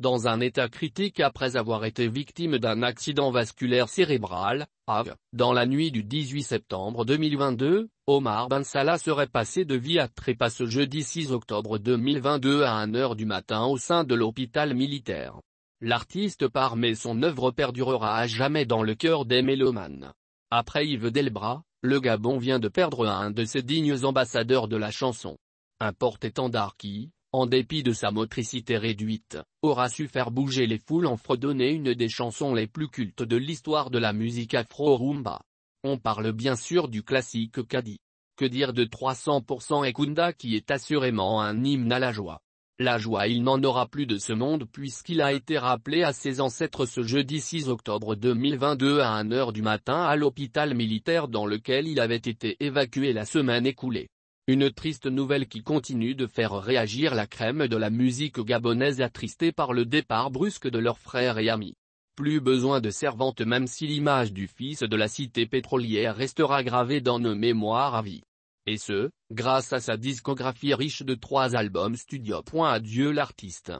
dans un état critique après avoir été victime d'un accident vasculaire cérébral, dans la nuit du 18 septembre 2022, Omar Ben serait passé de vie à trépas ce jeudi 6 octobre 2022 à 1h du matin au sein de l'hôpital militaire. L'artiste part mais son œuvre perdurera à jamais dans le cœur des mélomanes. Après Yves Delbras, le Gabon vient de perdre un de ses dignes ambassadeurs de la chanson. Un porte-étendard qui, en dépit de sa motricité réduite, aura su faire bouger les foules en fredonner une des chansons les plus cultes de l'histoire de la musique afro-rumba. On parle bien sûr du classique Kadi. Que dire de 300% Ekunda qui est assurément un hymne à la joie. La joie il n'en aura plus de ce monde puisqu'il a été rappelé à ses ancêtres ce jeudi 6 octobre 2022 à 1h du matin à l'hôpital militaire dans lequel il avait été évacué la semaine écoulée. Une triste nouvelle qui continue de faire réagir la crème de la musique gabonaise attristée par le départ brusque de leurs frères et amis. Plus besoin de servante même si l'image du fils de la cité pétrolière restera gravée dans nos mémoires à vie. Et ce, grâce à sa discographie riche de trois albums studio. Adieu l'artiste.